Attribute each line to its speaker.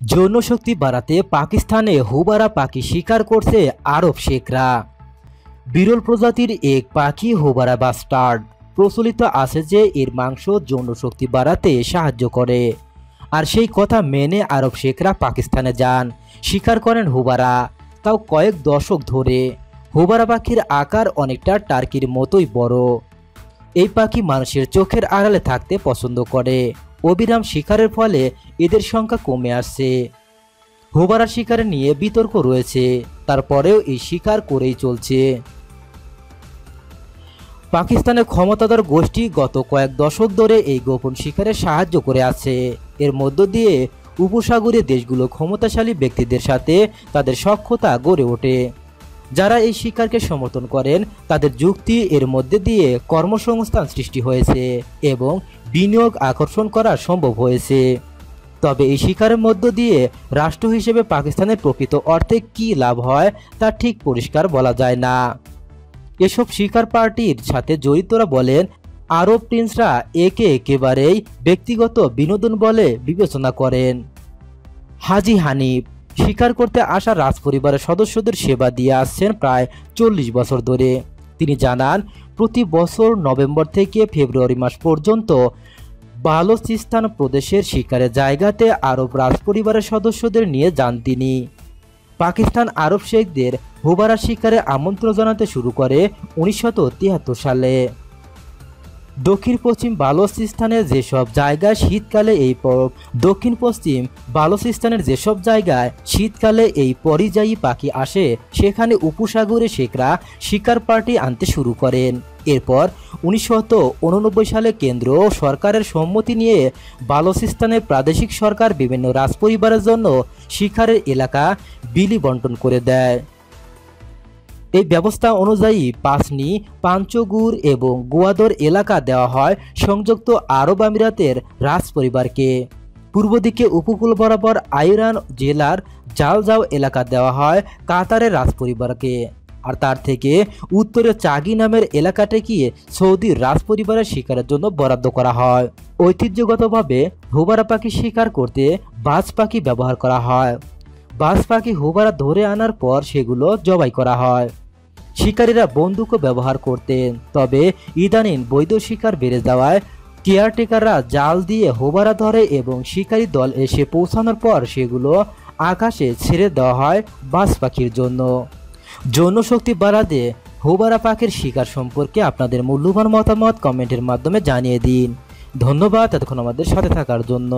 Speaker 1: যৌন শক্তি বাড়াতে পাকিস্তানে হুবারা পাখি শিকার করছে আরব শেখরা। বিরল প্রজাতির এক পাখি হুবারা বাস্টার্ড। প্রচলিত আছে যে এর মাংস যৌন শক্তি বাড়াতে সাহায্য করে। আর সেই কথা মেনে আরব শেখরা পাকিস্তানে যান, শিকার করেন হুবারা। তাও কয়েক দশক ধরে হুবারা পাখির আকার অনেকটা টার্কির মতোই বড়। এই পাখি মানুষের চোখের আড়ালে থাকতে পছন্দ করে। অবিরাম শিকারের ফলে এদের সংখ্যা কমে আসছে। হোবারা শিকার নিয়ে বিতর্ক রয়েছে, তারপরেও এই শিকার করেই চলছে। পাকিস্তানের ক্ষমতাধর গোষ্ঠী গত কয়েক দশক ধরে এই গোপন শিকারে সাহায্য করে আছে। এর মধ্য দিয়ে উপসাগরীয় দেশগুলো ক্ষমতাশালী ব্যক্তিদের সাথে তাদের সক্ষতা গড়ে ওঠে। যারা এই শিকারকে সমর্থন করেন, তাদের যুক্তি এর মধ্যে দিয়ে কর্মসংস্থান সৃষ্টি হয়েছে এবং বিনিয়োগ আকর্ষণ করা সম্ভব হয়েছে। তবে এই শিকারের মধ্য দিয়ে রাষ্ট্র হিসেবে পাকিস্তানের প্রকৃত অর্থে কী লাভ হয়, তা ঠিক পরিষ্কার বলা যায় না। এসব শিকার পার্টির সাথে জড়িতরা বলেন আরব প্রিন্সরা একে একেবারেই ব্যক্তিগত বিনোদন বলে বিবেচনা করেন। হাজি হানিফ শিকার করতে আসা রাজপরিবারের সদস্যদের সেবা দিয়ে আসছেন প্রায় চল্লিশ বছর ধরে। তিনি জানান, প্রতি বছর নভেম্বর থেকে ফেব্রুয়ারি মাস পর্যন্ত বালোচিস্তান প্রদেশের শিকারের জায়গাতে আরব রাজপরিবারের সদস্যদের নিয়ে যান তিনি। পাকিস্তান আরব শেখদের হুবারা শিকারে আমন্ত্রণ জানাতে শুরু করে উনিশশো তিয়াত্তর সালে। দক্ষিণ পশ্চিম বালোচিস্তানের যেসব জায়গায় শীতকালে এই দক্ষিণ পশ্চিম বালোচিস্তানের যেসব জায়গায় শীতকালে এই পরিযায়ী পাখি আসে, সেখানে উপসাগরে শেখরা শিকার পার্টি আনতে শুরু করেন। এরপর উনিশশো উননব্বই সালে কেন্দ্র সরকারের সম্মতি নিয়ে বালোচিস্তানের প্রাদেশিক সরকার বিভিন্ন রাজপরিবারের জন্য শিকারের এলাকা বিলি বন্টন করে দেয়। এই ব্যবস্থা অনুযায়ী পাসনি, পাঞ্চগুর এবং গোয়াদর এলাকা দেওয়া হয় সংযুক্ত আরব আমিরাতের রাজ পরিবারকে পূর্ব দিকে উপকূল বরাবর আইরান জেলার জালজাও এলাকা দেওয়া হয় কাতারের রাজ পরিবারকে আর তার থেকে উত্তরে চাগি নামের এলাকাটিকে সৌদি রাজ পরিবারের শিকারের জন্য বরাদ্দ করা হয়। ঐতিহ্যগতভাবে হুবারা পাখি শিকার করতে বাজ পাখি ব্যবহার করা হয়। বাজ পাখি হুবারা ধরে আনার পর সেগুলো জবাই করা হয়। শিকারীরা বন্দুকও ব্যবহার করতেন। তবে ইদানিং বৈধ শিকার বেড়ে যাওয়ায় কেয়ারটেকাররা জাল দিয়ে হোবারা ধরে এবং শিকারী দল এসে পৌঁছানোর পর সেগুলো আকাশে ছেড়ে দেওয়া হয় বাস পাখির জন্য। যৌন শক্তি বাড়াতে হোবারা পাখির শিকার সম্পর্কে আপনাদের মূল্যবান মতামত কমেন্টের মাধ্যমে জানিয়ে দিন। ধন্যবাদ, এতক্ষণ আমাদের সাথে থাকার জন্য।